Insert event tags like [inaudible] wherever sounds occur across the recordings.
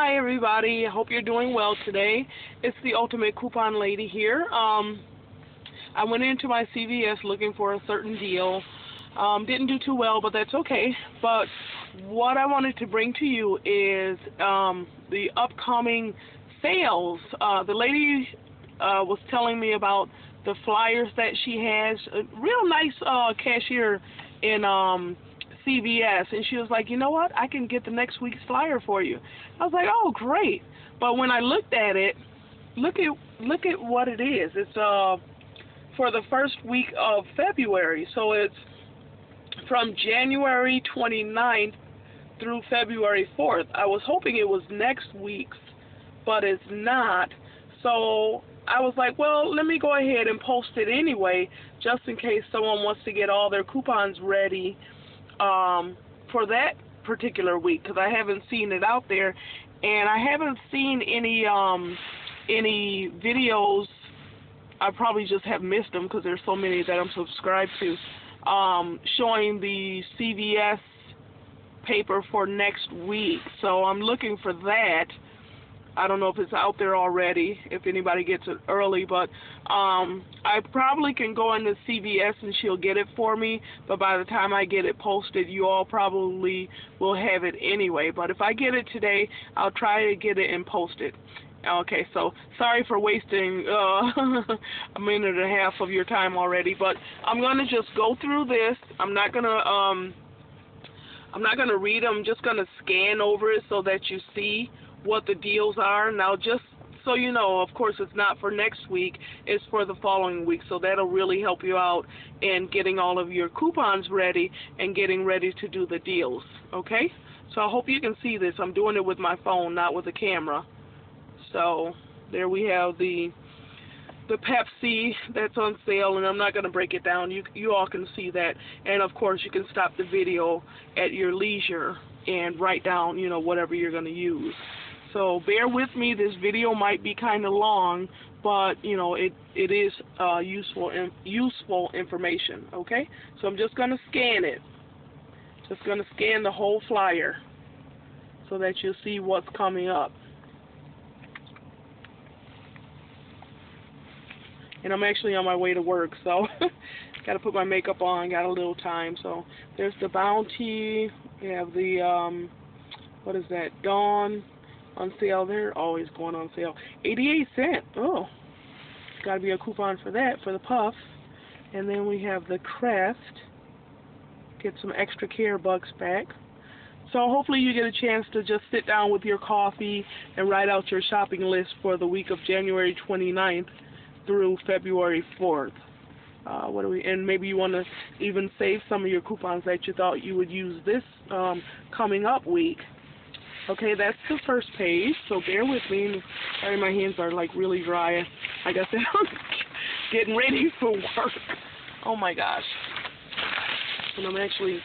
Hi everybody, I hope you're doing well today. It's the Ultimate Coupon Lady here. Um, I went into my CVS looking for a certain deal. Um, didn't do too well, but that's okay. But what I wanted to bring to you is um, the upcoming sales. Uh, the lady uh, was telling me about the flyers that she has. A real nice uh, cashier in um, CVS, and she was like, you know what? I can get the next week's flyer for you. I was like, oh, great. But when I looked at it, look at look at what it is. It's uh for the first week of February, so it's from January 29th through February 4th. I was hoping it was next week's, but it's not. So I was like, well, let me go ahead and post it anyway, just in case someone wants to get all their coupons ready um, for that particular week because I haven't seen it out there, and I haven't seen any um, any videos. I probably just have missed them because there's so many that I'm subscribed to, um, showing the CVS paper for next week. So I'm looking for that. I don't know if it's out there already, if anybody gets it early, but um, I probably can go into CVS and she'll get it for me, but by the time I get it posted, you all probably will have it anyway. But if I get it today, I'll try to get it and post it. Okay, so sorry for wasting uh, [laughs] a minute and a half of your time already, but I'm going to just go through this. I'm not going to um, I'm not going to read them. I'm just going to scan over it so that you see what the deals are. Now, just so you know, of course, it's not for next week, it's for the following week. So that'll really help you out in getting all of your coupons ready and getting ready to do the deals. Okay? So I hope you can see this. I'm doing it with my phone, not with a camera. So there we have the the Pepsi that's on sale, and I'm not going to break it down. You you all can see that, and of course you can stop the video at your leisure and write down you know whatever you're going to use. So bear with me. This video might be kind of long, but you know it it is uh, useful useful information. Okay, so I'm just going to scan it. Just going to scan the whole flyer so that you'll see what's coming up. And I'm actually on my way to work, so [laughs] got to put my makeup on. Got a little time, so there's the Bounty. We have the um, what is that? Dawn on sale. They're always going on sale. 88 cent. Oh, got to be a coupon for that for the puff. And then we have the Crest. Get some extra care bucks back. So hopefully you get a chance to just sit down with your coffee and write out your shopping list for the week of January 29th through February 4th. Uh, what do we? And maybe you want to even save some of your coupons that you thought you would use this um, coming up week. Okay, that's the first page, so bear with me. Sorry, my hands are like really dry. Like I said, [laughs] I'm getting ready for work. Oh my gosh. And I'm actually,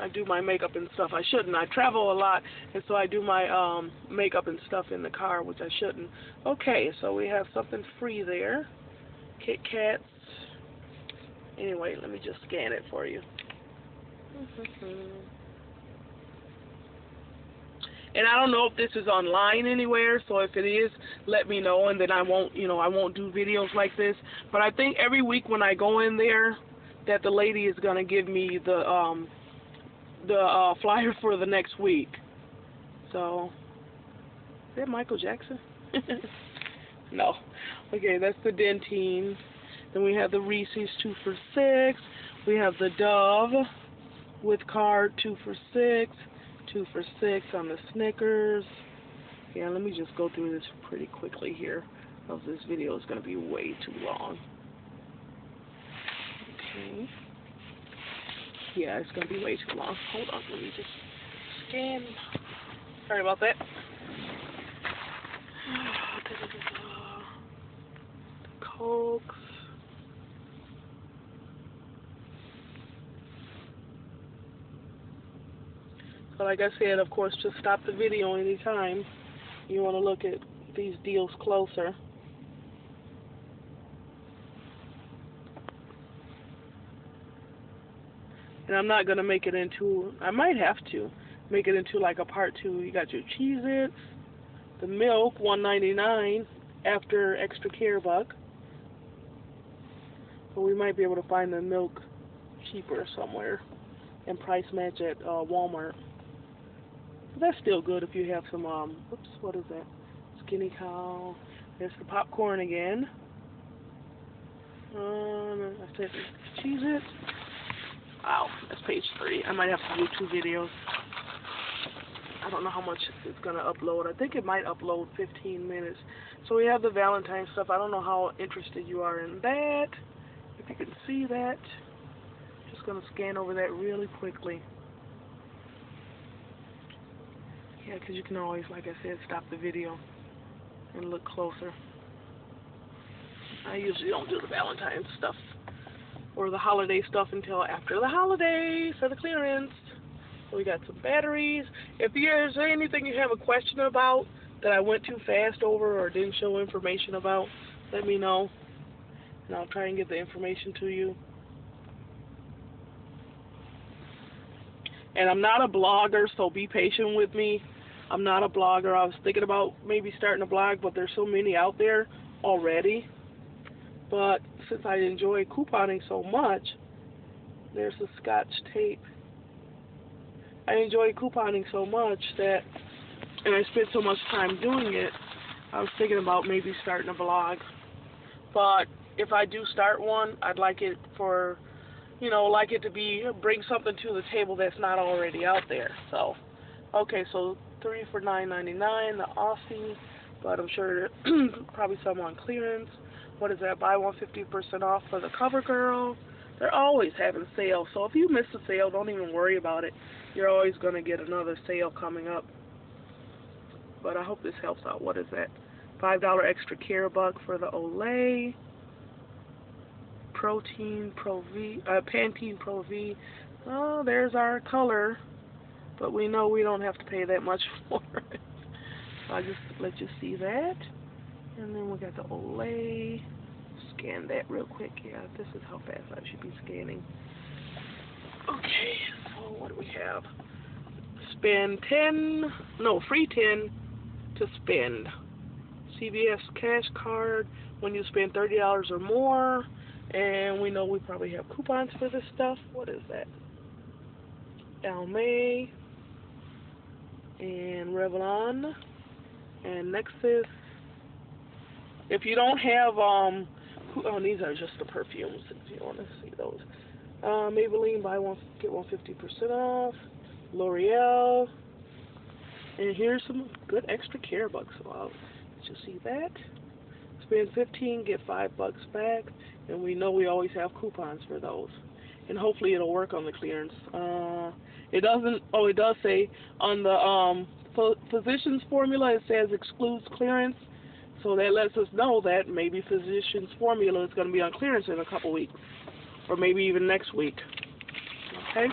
I do my makeup and stuff. I shouldn't. I travel a lot, and so I do my um, makeup and stuff in the car, which I shouldn't. Okay, so we have something free there. Kit Kats. Anyway, let me just scan it for you. And I don't know if this is online anywhere, so if it is, let me know, and then I won't, you know, I won't do videos like this. But I think every week when I go in there, that the lady is gonna give me the um the uh, flyer for the next week. So, is that Michael Jackson? [laughs] no. Okay, that's the Dentyne. Then we have the Reese's two for six. We have the Dove with card two for six two for six on the Snickers. Yeah, let me just go through this pretty quickly here, else this video is going to be way too long. Okay. Yeah, it's going to be way too long. Hold on, let me just scan. Sorry about that. [sighs] Uh, the Cokes. But like I said, of course, just stop the video anytime you want to look at these deals closer. And I'm not going to make it into, I might have to, make it into like a part two. You got your Cheez-Its, the milk, 1.99 after extra care buck. But we might be able to find the milk cheaper somewhere and price match at uh, Walmart. That's still good if you have some, um, what is that? Skinny cow. There's the popcorn again. Um, I said Cheez-It. Wow, that's page three. I might have to do two videos. I don't know how much it's going to upload. I think it might upload 15 minutes. So we have the Valentine stuff. I don't know how interested you are in that. If you can see that. Just going to scan over that really quickly. Yeah, because you can always, like I said, stop the video and look closer. I usually don't do the Valentine stuff or the holiday stuff until after the holidays for the clearance. We got some batteries. If there's anything you have a question about that I went too fast over or didn't show information about, let me know. And I'll try and get the information to you. And I'm not a blogger, so be patient with me. I'm not a blogger. I was thinking about maybe starting a blog, but there's so many out there already. But since I enjoy couponing so much, there's the scotch tape. I enjoy couponing so much that, and I spent so much time doing it, I was thinking about maybe starting a blog. But if I do start one, I'd like it for, you know, like it to be, bring something to the table that's not already out there. So, okay, so three for nine ninety nine, the Aussie, but I'm sure [clears throat] probably some on clearance. What is that? Buy one fifty percent off for the CoverGirl. They're always having sales, so if you miss a sale, don't even worry about it. You're always going to get another sale coming up. But I hope this helps out. What is that? $5 extra care buck for the Olay. Protein Pro V, uh, Pantene Pro V. Oh, there's our color. But we know we don't have to pay that much [laughs] for it. So I just let you see that. And then we got the Olay scan that real quick. Yeah, this is how fast I should be scanning. Okay, so what do we have? Spend 10, no, free 10 to spend. CVS cash card when you spend $30 or more. And we know we probably have coupons for this stuff. What is that? Almay and Revlon and Nexxus. If you don't have um Oh, these are just the perfumes if you want to see those. Uh, Maybelline, buy one, get one fifty percent off. L'Oreal. And here's some good extra care bucks. Wow. Did you see that? Spend 15, get 5 bucks back. And we know we always have coupons for those. And hopefully it'll work on the clearance. Uh, it doesn't, oh, it does say on the um, physician's formula, it says excludes clearance. So that lets us know that maybe Physicians Formula is going to be on clearance in a couple weeks, or maybe even next week. Okay?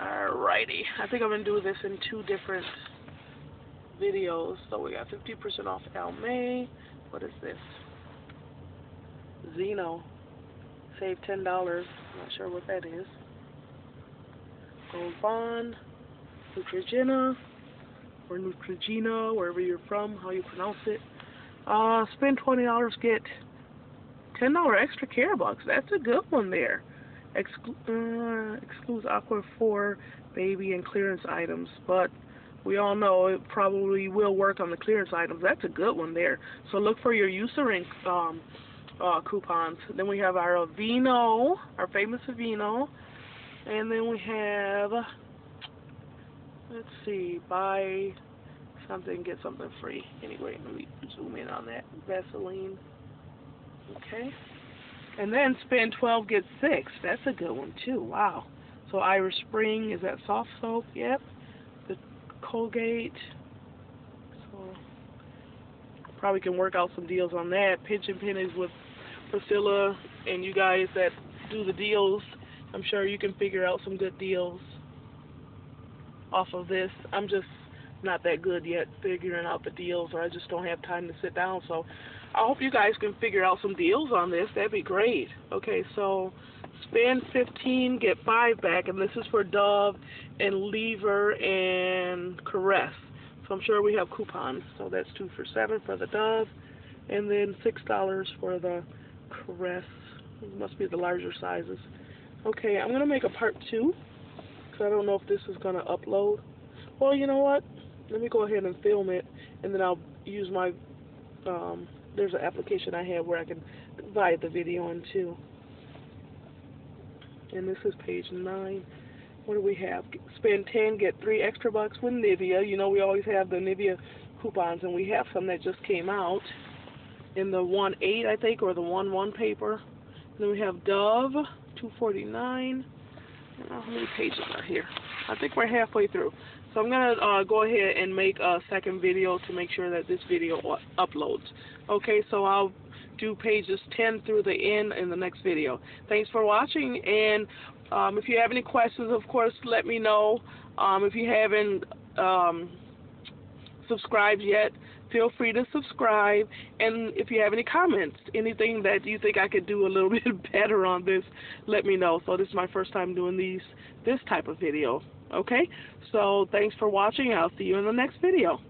Alrighty. I think I'm going to do this in two different videos. So we got 50% off Almay. What is this? Zeno. Save $10. Not sure what that is. Gold Bond. Neutrogena or Neutrogena, wherever you're from, how you pronounce it. Uh, spend $20, get $10 extra care bucks. That's a good one there. Exclu uh, excludes Aqua 4 baby and clearance items, but we all know it probably will work on the clearance items. That's a good one there. So look for your Eucerin um, uh, coupons. Then we have our Aveeno, our famous Aveeno, and then we have let's see, buy something, get something free. Anyway, let me zoom in on that. Vaseline. Okay. And then spend 12, get 6. That's a good one, too. Wow. So Irish Spring, is that soft soap? Yep. The Colgate. So probably can work out some deals on that. Pinch and pennies with Priscilla and you guys that do the deals. I'm sure you can figure out some good deals off of this. I'm just not that good yet figuring out the deals, or I just don't have time to sit down. So I hope you guys can figure out some deals on this. That'd be great. Okay, so spend 15, get 5 back, and this is for Dove and Lever and Caress. So I'm sure we have coupons. So that's 2 for 7 for the Dove, and then $6 for the Caress. It must be the larger sizes. Okay, I'm going to make a part 2, because I don't know if this is going to upload. Well, you know what? Let me go ahead and film it, and then I'll use my, um, there's an application I have where I can divide the video in two. And this is page 9. What do we have? Spend 10, get 3 extra bucks with Nivea. You know we always have the Nivea coupons, and we have some that just came out in the 1-8, I think, or the 1-1 paper. And then we have Dove, 249. How many pages are here? I think we're halfway through. So I'm going to uh, go ahead and make a second video to make sure that this video uploads. Okay, so I'll do pages 10 through the end in the next video. Thanks for watching, and um, if you have any questions, of course, let me know. Um, if you haven't um, subscribed yet, feel free to subscribe. And if you have any comments, anything that you think I could do a little [laughs] bit better on this, let me know. So this is my first time doing these this type of video. Okay? So thanks for watching. I'll see you in the next video.